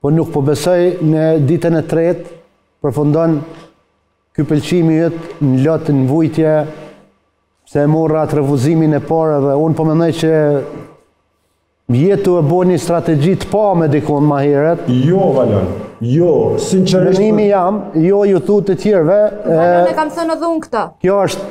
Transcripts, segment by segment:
Po nuk po besoj në ditën e tretë, përfundon ky pëlqimi yt në lot në vujtje se e morre atë refuzimin e parë dhe unë po mendoj që je tu e bo një strategji të pame dikun ma herët. Jo, Valon, jo, sinqerisht... Në nimi jam, jo ju thu të tjerve... Valon e kam thënë edhe unë këta. Kjo është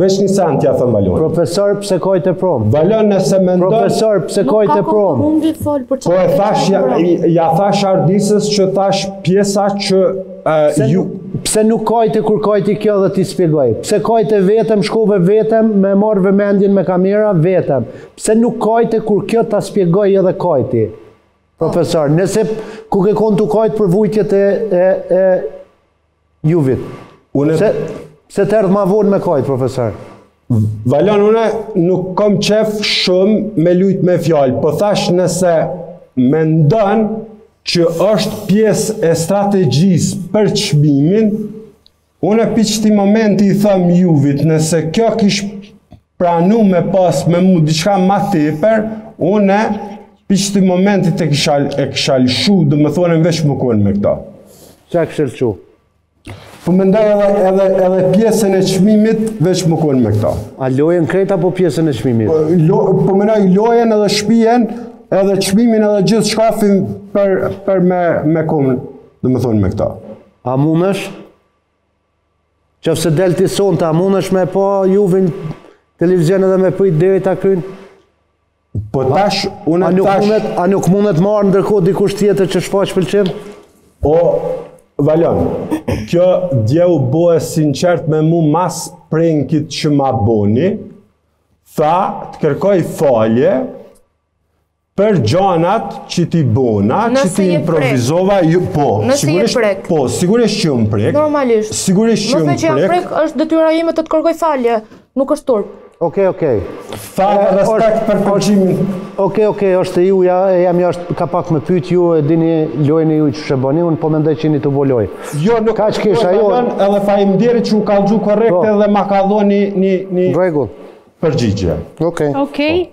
Veç një sen t'ja thom Valon. Profesor, pse kajte prom? Valon nëse mendon... Profesor, pse kajte prom? Po e thash, ja thash Ardisës që thash pjesa që ju... Pse nuk kajte kur kajti kjo dhe t'i shpjegoi? Pse kajte vetëm, shkove vetëm, me marrë vëmendjen me kamera, vetëm? Pse nuk kajte kur kjo ta shpjegoi edhe kajti? Profesor, nëse ku ke kon tu kajt për vujtjet e Juvit. Unë pse pse të erdh ma vonë me kajt profesor? Valon unë nuk kam qef shumë me lujt me fjalë, po thash nëse mendon që është pjesë e strategjisë për çmimin, unë prej qati momenti i thom Juvit, nëse kjo kish pranu me pas me mu diçka ma teper, une prej qati momenti e kisha, e kisha lëshu, domethonë veç me konë me këta. Ça kishe lëshu? Po mendoj edhe, edhe, edhe pjesën e çmimit veç me konë me këta. A lojën krejt apo pjesën e qmimit? Po, lo, po mendoj lojën edhe shpijen, edhe çmimin edhe gjithçkafin për, për me, me konë, domethonë me këta. A mundesh? Qoftë se del ti sonte a mundesh me pa Juvin n'televizion edhe me prit deri ta kryn? Po tash, unë e tash... A nuk mund ta marrë ndërkohë dikush tjetër që shfaq pëlqim? O, Valon, kjo dje u bo e sinqert me mu mas prenkit që ma boni, tha të kërkoj falje, Për gjanat që t'i bona, që t'i improvizova, ju, po, nëse je prek. Po, sigurisht që më prek. Normalisht. Sigurisht që më prek. Nëse që jam prek, është detyra ime të të kërkoj falje. Nuk është turp. Ok, ok. Falë respekt për pëlqimin. Ok, ok, është ju, ja, e jam jashtë, ka pak me pyt ju, e dini lojën ju qysh e bëni, unë po mendoj që një të voloj. Jo, nuk ka që kisha jo. Edhe faleminderit që u kan kjo korrekte po. dhe ma ka dhon një, një, një... Rregull. Përgjigje. Ok. Ok. Po.